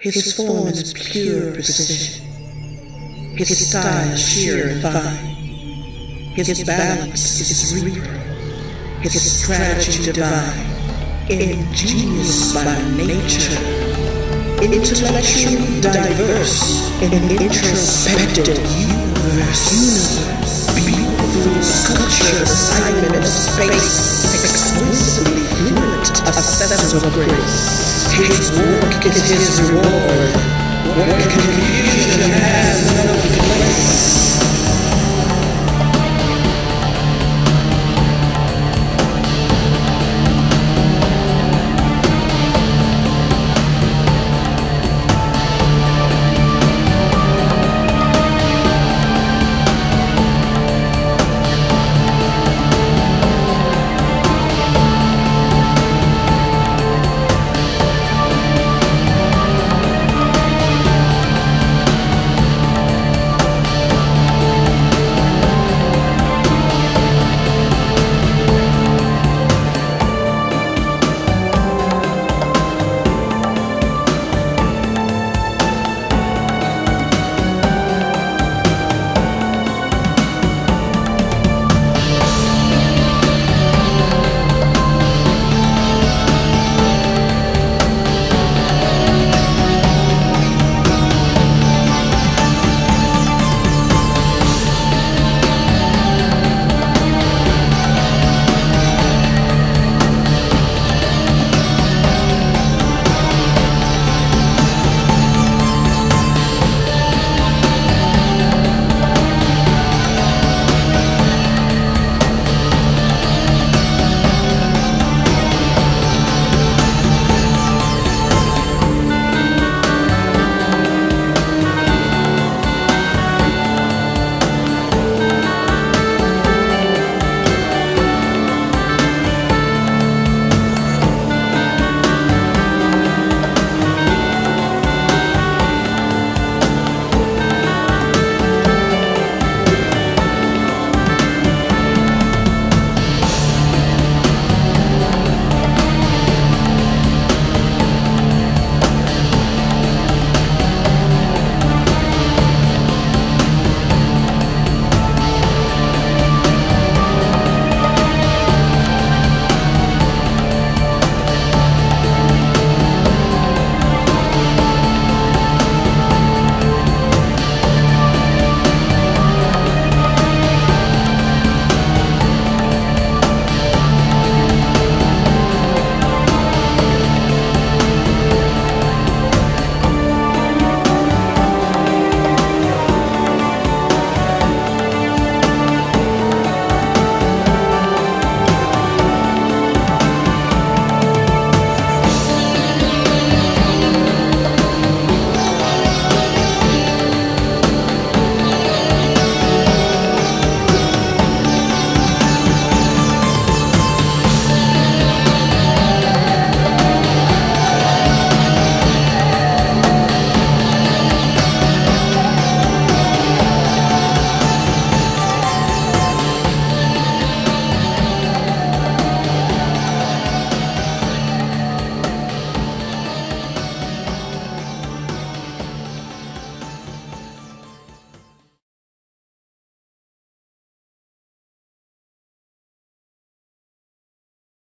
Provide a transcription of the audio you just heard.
His form is pure precision. His style sheer and fine. His balance is real. His strategy divine. Ingenious by nature. Intellectually diverse in an introspective universe. Beautiful sculpture assignment of space. Exquisitely fluent accessible grace. His work is his reward. What confusion has no place.